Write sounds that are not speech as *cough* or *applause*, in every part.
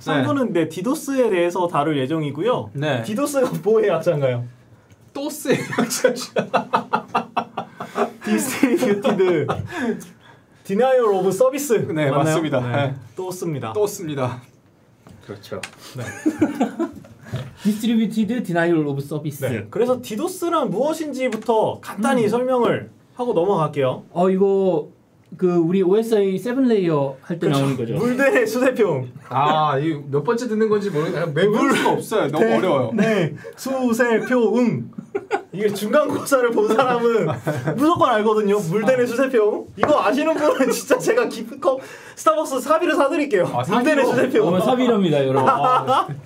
3부는 네, 디도스에 대해서 다룰 예정이고요. 네. 디도스가 뭐의 약자인가요? 또스의 약자죠. Distributed Denial of Service 네, 맞나요? 맞습니다. 네, 네. 또 씁니다. 또스입니다. 그렇죠. 네. Distributed Denial of Service. 네. 그래서 디도스란 무엇인지부터 간단히 설명을 하고 넘어갈게요. 어 이거 그 우리 OSI 7 레이어 할 때 나오는 거죠. 물대의 수세평. 아, 이 몇 번째 듣는 건지 모르겠는데 매물 수가 없어요. 너무 어려워요. 네, 수세표음. 이게 중간고사를 본 사람은 무조건 알거든요. 물대의 수세평. 이거 아시는 분은 진짜 제가 기프컵 스타벅스 사비를 사드릴게요. 아, 물대의? 수세평. 어, 사비랍니다, 여러분. *laughs*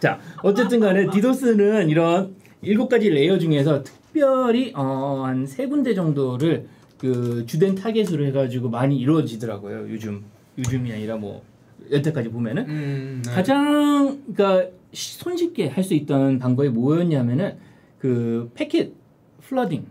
자, 어쨌든 간에 디도스는 이런 일곱 가지 레이어 중에서 특별히 어, 한 세 군데 정도를 그 주된 타겟으로 해가지고 많이 이루어지더라고요. 요즘 요즘이 아니라 뭐 여태까지 보면은 음, 네. 가장 그러니까 쉬- 손쉽게 할 수 있던 방법이 뭐였냐면은 그 패킷 flooding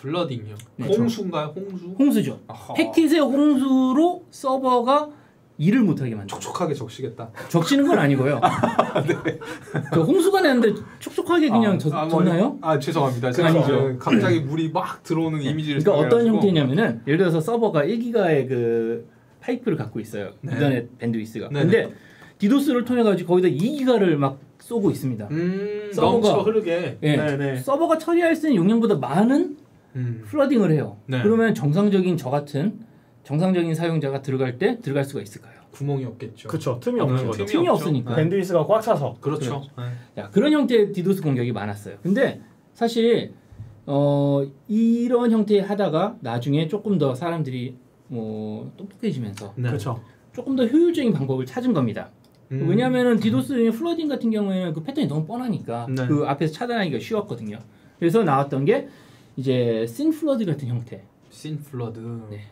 flooding이요. 네, 홍수인가요? 홍수? 홍수죠. 아하. 패킷의 홍수로 서버가 일을 못하게 만들어. 촉촉하게 적시겠다. 적시는 건 아니고요. *laughs* 그 홍수가 났는데 촉촉하게 그냥 아, 적, 아, 뭐, 적나요? 아 죄송합니다. 아니죠. 제가 갑자기 물이 막 들어오는 이미지를 그러니까 어떤. 형태냐면은 예를 들어서 서버가 1기가의 그 파이프를 갖고 있어요. 네. 인터넷 bandwidth가. 네네. 근데 디도스를 통해 가지고 거기다 2기가를 막 쏘고 있습니다. 음, 서버가- 흐르게. 예. 네네. 서버가 처리할 수 있는 용량보다 많은 음. flooding을 해요. 네. 그러면 정상적인 저 같은 정상적인 사용자가 들어갈 때 들어갈 수가 있을까요? 구멍이 없겠죠. 그쵸, 틈이 음, 없는 거죠. 틈이 없으니까. 네. bandwidth가 꽉 차서. 그렇죠. 자, 그런 형태의 디도스 공격이 많았어요. 근데 사실 어, 이런 형태의 하다가 나중에 조금 더 사람들이 뭐 똑똑해지면서 네. 그렇죠. 조금 더 효율적인 방법을 찾은 겁니다. 음. 왜냐하면 디도스의 flooding 같은 경우에는 그 패턴이 너무 뻔하니까 네. 그 앞에서 차단하기가 쉬웠거든요. 그래서 나왔던 게 이제 SYN flood 같은 형태. SYN flood. 네.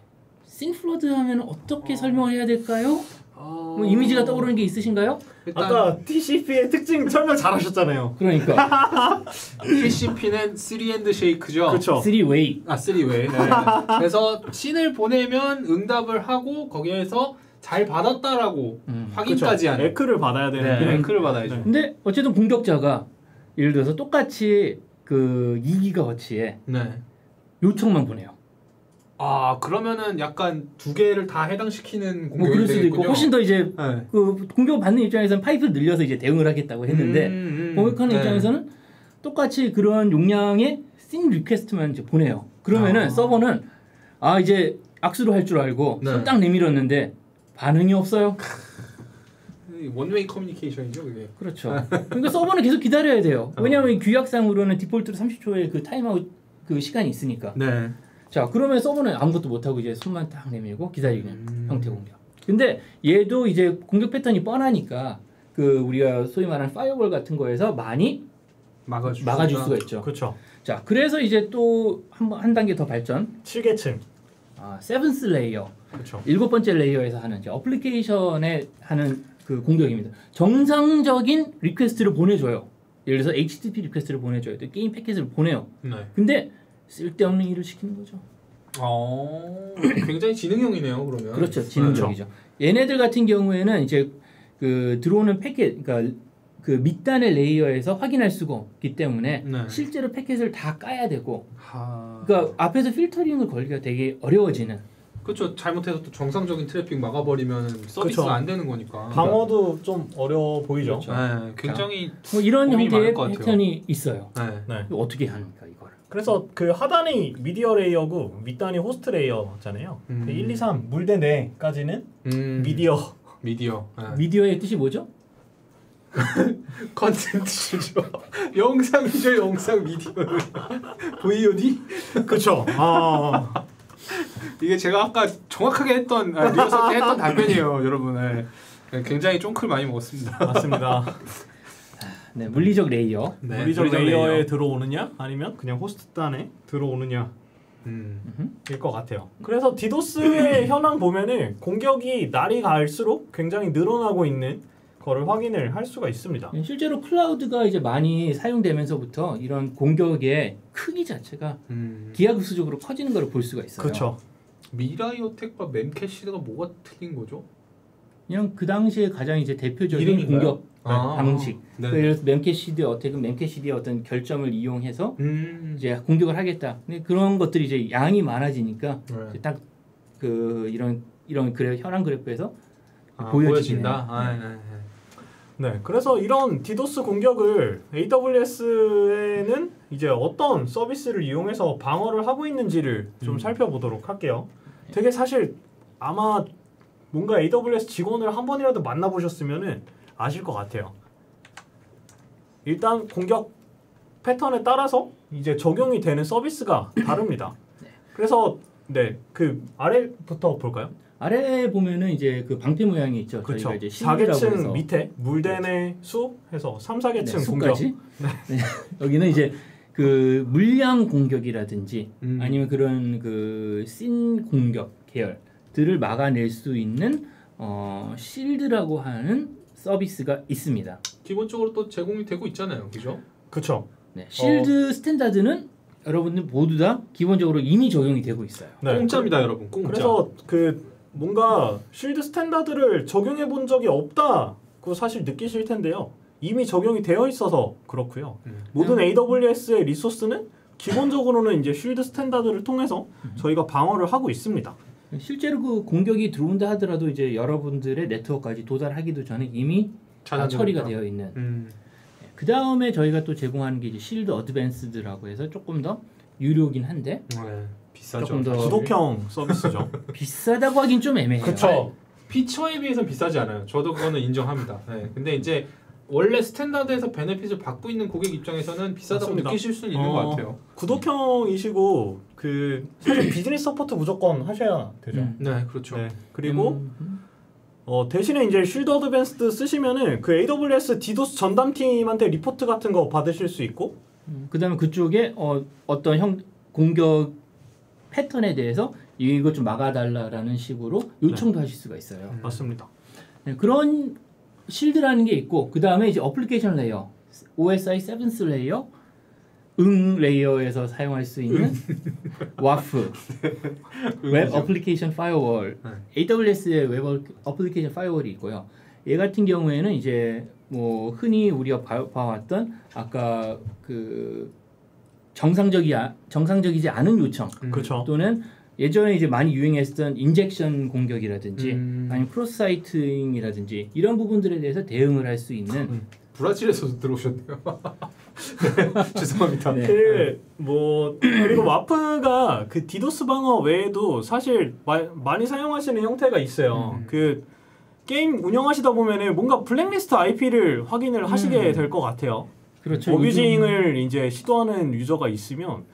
SYN flood 하면 어떻게 설명을 해야 될까요? 어... 뭐 이미지가 떠오르는 게 있으신가요? 일단 아까 TCP의 특징 설명 잘하셨잖아요. 그러니까 *laughs* TCP는 3 쉐이크죠. 그렇죠. 3way. 아, 3웨이. 네. 그래서 신을 보내면 응답을 하고 거기에서 잘 받았다라고 음. 확인까지 하는 에크를 받아야 되는데 네, 앵크를 받아야죠. 네. 근데 어쨌든 공격자가 예를 들어서 똑같이 그 2기가워치에 네. 요청만 보내요. 아 그러면은 약간 두 개를 다 해당시키는 공격이 뭐 그럴 수도 되겠군요. 있고 훨씬 더 이제 네. 그 공격 받는 입장에서는 파이프를 늘려서 이제 대응을 하겠다고 했는데 음, 음, 공격하는 네. 입장에서는 똑같이 그런 용량의 SYN request만 이제 보내요. 그러면은 아. 서버는 아 이제 악수로 할 줄 알고 네. 손딱 내밀었는데 반응이 없어요. one-way communication이죠 그게. 그렇죠. 그러니까 서버는 계속 기다려야 돼요. 왜냐하면 규약상으로는 디폴트로 30초의 그 타임아웃 그 시간이 있으니까. 네. 자 그러면 서버는 아무것도 못하고 이제 손만 딱 내밀고 기다리는 음. 형태 공격. 근데 얘도 이제 공격 패턴이 뻔하니까 그 우리가 소위 말하는 firewall 같은 거에서 많이 막아줄 막아줄 수가- 있죠. 그렇죠. 자 그래서 이제 또한한 단계 더 발전. 7계층. 아 seventh layer 그렇죠. 일곱 번째 layer에서 하는 이제 application에 하는 그 공격입니다. 정상적인 request를 보내줘요. 예를 들어서 HTTP request를 보내줘요. 또 게임 패킷을 보내요. 네. 근데 쓸데없는 일을 시키는 거죠. 어. 굉장히 지능형이네요 그러면. 그렇죠. 지능적이죠. 얘네들 같은 경우에는 이제 그 들어오는 패킷, 그러니까 그 밑단의 layer에서 확인할 수가 없기 때문에 네. 실제로 패킷을 다 까야 되고, 하... 그러니까 앞에서 filtering을 걸기가 되게 어려워지는. 그렇죠. 잘못해서 또 정상적인 트래픽 막아버리면 서비스가 그쵸. 안 되는 거니까. 방어도 좀 어려워 보이죠. 그렇죠. 네, 굉장히 뭐 이런 고민이 형태의 많을 것 같아요. 패턴이 있어요. 네. 네. 어떻게 이거를? 그래서 그 하단이 미디어 layer고 밑단이 호스트 layer잖아요. 음. 그 1, 2, 3 물대 내까지는 음, 미디어. 미디어. 네. *laughs* 미디어의 뜻이 뭐죠? 컨텐츠죠. *laughs* 영상이죠, 영상 미디어를. *laughs* VOD? 그렇죠. 아, 이게 제가 아까 정확하게 했던 아, 리허설 때 했던 답변이에요, 여러분. 네. 네, 굉장히 쫑크를 많이 먹었습니다. 맞습니다. 네, 물리적 layer. 네, 물리적 물리적 layer에 layer. 들어오느냐 아니면 그냥 호스트 단에 들어오느냐 음. 일것 같아요. 그래서 디도스의 *clears throat* 현황 보면은 공격이 날이 갈수록 굉장히 늘어나고 있는 거를 확인을 할 수가 있습니다. 네, 실제로 클라우드가 이제 많이 사용되면서부터 이런 공격의 크기 자체가 음. 기하급수적으로 커지는 걸 볼 수가 있어요. 그렇죠. 미라이오텍과 mem캐시가 뭐가 틀린 거죠? 그냥 그 당시에 가장 이제 대표적인 이름인가요? 공격 아. 방식. 네. 그래서 Memcached 어떻게 Memcached의 어떤 결점을 이용해서 음. 이제 공격을 하겠다. 근데 그런 것들이 이제 양이 많아지니까 네. 딱그 이런 이런 그래 현황 그래프에서 아, 보여진다. 아, 네, 네. 네, 그래서 이런 디도스 공격을 AWS에는 이제 어떤 서비스를 이용해서 방어를 하고 있는지를 좀 음. 살펴보도록 할게요. 되게 사실 아마 뭔가 AWS 직원을 한 번이라도 만나보셨으면은 아실 것 같아요. 일단 공격 패턴에 따라서 이제 적용이 되는 서비스가 *clears throat* 다릅니다. 그래서 네, 그 아래부터 볼까요? 아래에 보면은 이제 그 방패 모양이 있죠. 그렇죠. 저희가 이제 실드라고 4계층 해서 밑에 물대내 숲 해서 3, 4계층 네, 공격. 숲까지. *laughs* 네. 여기는 이제 그 물량 공격이라든지 음. 아니면 그런 그 SYN 공격 계열 들을 막아낼 수 있는 어, Shield라고 하는 서비스가 있습니다. 기본적으로 또 제공이 되고 있잖아요. 그죠? 그렇죠. 네, Shield Standard는 여러분들 모두 다 기본적으로 이미 적용이 되고 있어요. 네. 공짜입니다, 여러분. 공짜. 그래서 그 뭔가 Shield Standard를 적용해 본 적이 없다고 사실 느끼실 텐데요. 이미 적용이 되어 있어서 그렇고요. 음. 모든 AWS의 resource는 기본적으로는 이제 Shield Standard를 통해서 저희가 방어를 하고 있습니다. 실제로 그 공격이 들어온다 하더라도 이제 여러분들의 네트워크까지 도달하기도 전에 이미 다. 처리가 되어 있는. 음. 그 다음에 저희가 또 제공하는 게 이제 Shield Advanced라고 해서 조금 더 유료긴 한데 네. 비싸죠. 조금 더 구독형 서비스죠. *laughs* 비싸다고 하긴 좀 애매해요. 그쵸. 피처에 비해서 비싸지 않아요. 저도 그거는 인정합니다. 네. 근데 이제 원래 Standard에서 benefit을 받고 있는 고객 입장에서는 비싸다고 맞습니다. 느끼실 수는 있는 어, 것 같아요. 구독형이시고 그 사실 Business Support 무조건 하셔야 되죠. 음. 네, 그렇죠. 네. 그리고 음, 어, 대신에 이제 Shield Advanced 쓰시면은 그 AWS 디도스 전담팀한테 리포트 같은 거 받으실 수 있고 음, 그다음에 그쪽에 어, 어떤 형 공격 패턴에 대해서 이거 좀 막아달라라는 식으로 요청도 하실 수가 있어요. 음. 맞습니다. 네, 그런 Shield라는 게 있고 그 다음에 이제 어플리케이션 레이어, OSI 7th 레이어, 응 레이어에서 사용할 수 있는 와프, 웹. 어플리케이션 파이어월, AWS의 웹 어- 어플리케이션 파이어월이 있고요. 얘 같은 경우에는 이제 뭐 흔히 우리가 봐, 봐왔던 아까 그 정상적이 아, 정상적이지 않은 요청 음. 그렇죠. 또는 예전에 이제 많이 유행했던 injection 공격이라든지 음. 아니면 cross siting이라든지 이런 부분들에 대해서 대응을 할 수 있는 브라질에서 들어오셨네요. *laughs* 네, 죄송합니다. 네. 그 뭐 그리고 WAF가 그 디도스 방어 외에도 사실 마, 많이 사용하시는 형태가 있어요. 음. 그 게임 운영하시다 보면은 뭔가 블랙리스트 IP를 확인을 하시게 음. 될것 같아요. 그렇죠. abusing을 이제 시도하는 유저가 있으면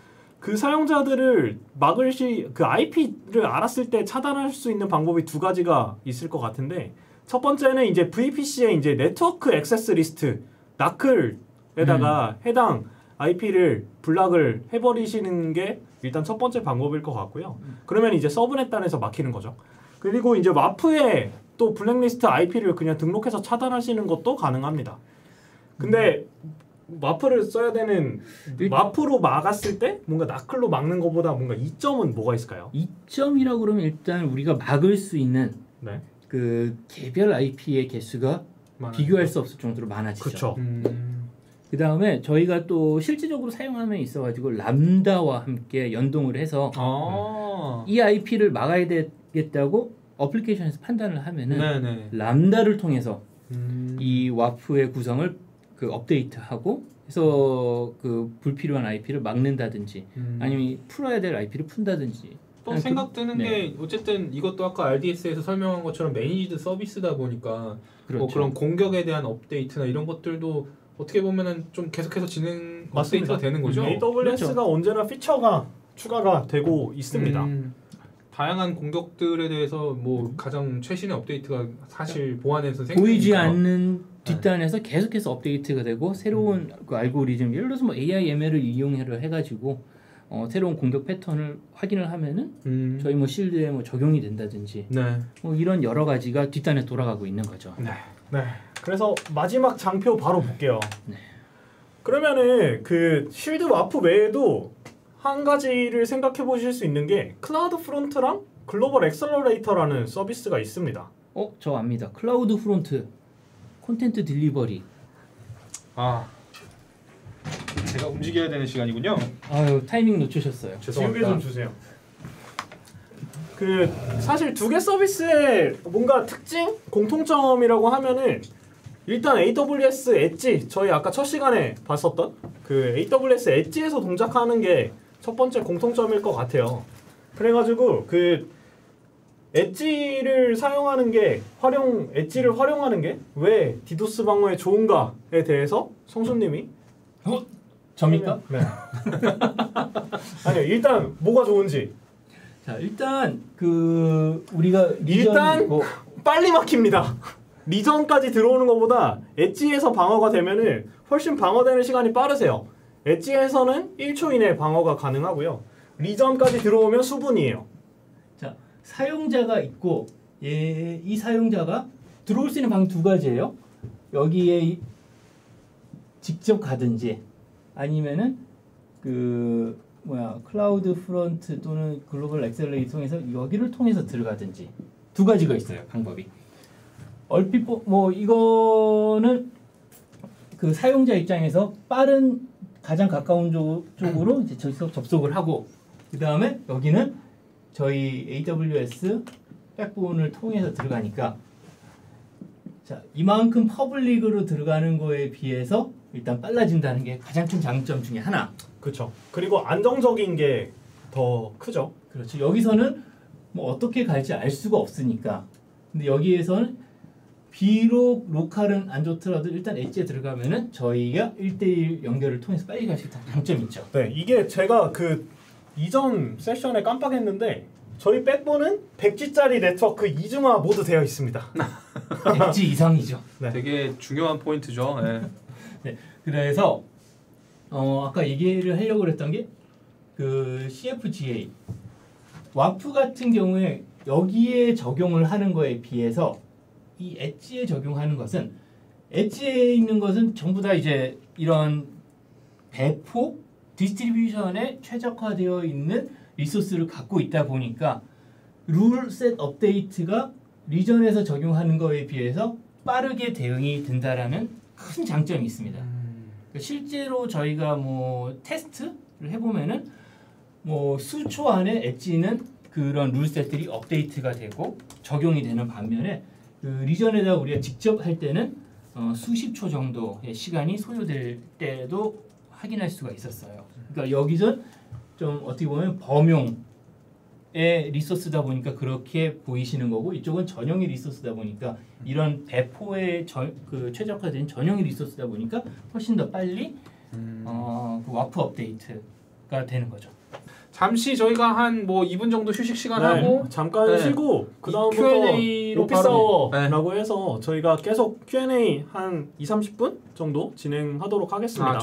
그 사용자들을 막을 시 그 IP를 알았을 때 차단할 수 있는 방법이 두 가지가 있을 것 같은데 첫 번째는 이제 VPC의 이제 network access list NACL에다가 해당 IP를 block을 해버리시는 게 일단 첫 번째 방법일 것 같고요. 그러면 이제 subnet단에서 막히는 거죠. 그리고 이제 WAF에 또 블랙리스트 IP를 그냥 등록해서 차단하시는 것도 가능합니다. 근데 마프를 써야 되는 일- 마프로 막았을 때 뭔가 나클로 막는 것보다 뭔가 이점은 뭐가 있을까요? 이점이라고 그러면 일단 우리가 막을 수 있는 네, 그 개별 IP의 개수가 많아요. 비교할 수 없을 정도로 많아지죠. 음. 그 다음에 저희가 또 실질적으로 사용하면 있어가지고 람다와 함께 연동을 해서 아. 이 IP를 막아야 되겠다고 어플리케이션에서 판단을 하면은 네네. 람다를 통해서 음. 이 WAF의 구성을 그 업데이트하고 해서 그 불필요한 IP를 막는다든지 음. 아니면 풀어야 될 IP를 푼다든지 또 아니, 생각 드는 네. 게 어쨌든 이것도 아까 RDS에서 설명한 것처럼 managed 서비스다 보니까 그렇죠. 뭐 그런 공격에 대한 업데이트나 이런 것들도 어떻게 보면은 좀 계속해서 진행 업데이트가 되는 거죠. AWS가 언제나 피처가 추가가 되고 있습니다. 음, 다양한 공격들에 대해서 뭐 가장 최신의 업데이트가 사실 보안에서 생기니까 보이지 않는 뒷단에서 계속해서 업데이트가 되고 새로운 그 알고리즘 예를 들어서 뭐 AI ML을 이용해를 해가지고 어, 새로운 공격 패턴을 확인을 하면은 음. 저희 뭐 Shield에 뭐 적용이 된다든지 네. 뭐 이런 여러 가지가 뒷단에 돌아가고 있는 거죠. 네. 네. 그래서 마지막 장표 바로 볼게요. 네. 그러면은 그 Shield WAF 외에도 한 가지를 생각해 보실 수 있는 게 CloudFront랑 Global Accelerator라는 서비스가 있습니다. 어, 저 압니다. CloudFront content delivery. 아 제가 움직여야 되는 시간이군요. 아유, 타이밍 놓치셨어요. 지우개 좀 주세요. 그 사실 두 개 서비스의 뭔가 특징, 공통점이라고 하면은 일단 AWS 엣지 저희 아까 첫 시간에 봤었던 그 AWS edge에서 동작하는 게 첫 번째 공통점일 것 같아요. 그래가지고 그 엣지를 사용하는 게 활용 엣지를 활용하는 게 왜 디도스 방어에 좋은가에 대해서 성수님이 접니까? 네. *laughs* 아니요 일단 뭐가 좋은지 자, 일단 그 우리가 일단 뭐 빨리 막힙니다. 리전까지 들어오는 것보다 엣지에서 방어가 되면은 훨씬 방어되는 시간이 빠르세요. edge에서는 1초 이내 방어가 가능하고요. region까지 들어오면 수분이에요. 자, 사용자가 있고 예, 이 사용자가 들어올 수 있는 방 두 가지예요. 여기에 이- 직접 가든지 아니면은 그 뭐야 CloudFront 또는 Global Accelerator 통해서 여기를 통해서 들어가든지 두 가지가 있어요 방법이. 얼핏 보- 뭐 이거는 그 사용자 입장에서 빠른 가장 가까운 쪽, 쪽으로 이제 접속, 접속을 하고 그 다음에 여기는 저희 AWS backbone을 통해서 들어가니까 자 이만큼 public으로 들어가는 거에 비해서 일단 빨라진다는 게 가장 큰 장점 중에 하나. 그렇죠. 그리고 안정적인 게 더 크죠. 그렇죠. 여기서는 뭐 어떻게 갈지 알 수가 없으니까. 근데 여기에서는 비록 로컬은 안 좋더라도 일단 엣지에 들어가면은 저희가 1대1 연결을 통해서 빨리 갈 수 있다는 장점이 있죠. 네, 이게 제가 그 이전 세션에 깜빡했는데 저희 백본은 100G짜리 네트워크 이중화 모두 되어 있습니다. *laughs* 엣지 이상이죠. 네. 되게 중요한 포인트죠. 예. 그래서 어 아까 얘기를 하려고 그랬던 게 그 CFGA WAF 같은 경우에 여기에 적용을 하는 거에 비해서 이 edge에 적용하는 것은 edge에 있는 것은 전부 다 이제 이런 배포 distribution에 최적화되어 있는 resource를 갖고 있다 보니까 rule set 업데이트가 region에서 적용하는 거에 비해서 빠르게 대응이 된다라는 큰 장점이 있습니다. 그러니까 실제로 저희가 뭐 테스트를 해보면은 뭐 수초 안에 엣지는 그런 룰셋들이 업데이트가 되고 적용이 되는 반면에 그 리전에다 우리가 직접 할 때는 어, 수십 초 정도의 시간이 소요될 때도 확인할 수가 있었어요. 그러니까 여기서 좀 어떻게 보면 범용 의 리소스다 보니까 그렇게 보이시는 거고 이쪽은 전용의 리소스다 보니까 이런 배포에 저, 그 최적화된 전용의 리소스다 보니까 훨씬 더 빨리 어, 그 와프 업데이트가 되는 거죠. 잠시 저희가 한 뭐 2분 정도 휴식 시간 하고 잠깐 네. 쉬고 그이 다음부터 Q&A로 오피스 바로- 네. 아워라고 해서 저희가 계속 Q&A 한 2, 30분 정도 진행하도록 하겠습니다. 아,